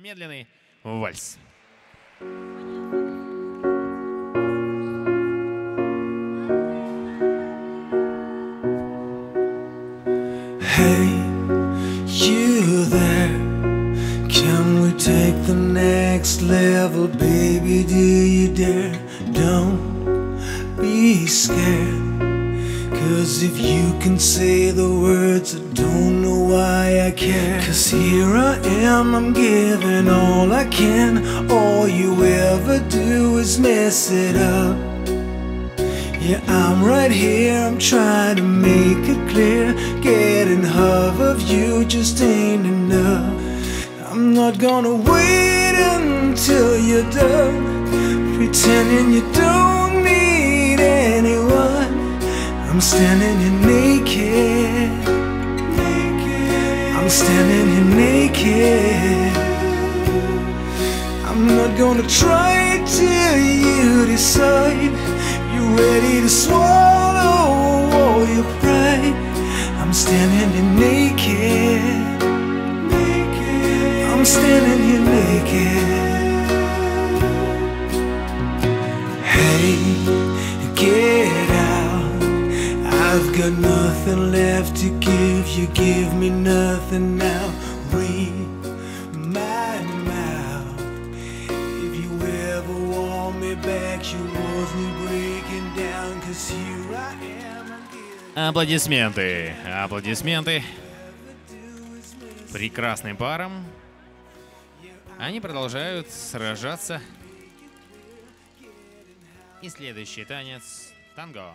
медленный вальс. Hey, you there? Can we take the next level, baby? Do you dare? Don't be scared. Cause if you can say the words, I don't know why I care. Cause here I am, I'm giving all I can. All you ever do is mess it up. Yeah, I'm right here, I'm trying to make it clear. Getting half of you just ain't enough. I'm not gonna wait until you're done, pretending you don't need anyone. I'm standing here naked. I'm standing here naked. I'm not gonna try till you decide you're ready to swallow all your pride. I'm standing here naked. I'm standing here naked. Hey. I've got nothing left to give you. Give me nothing now. Read my mouth. If you ever want me back, you wasn't breaking down. Cause here I am. Аплодисменты, аплодисменты прекрасным парам. Они продолжают сражаться. И следующий танец танго.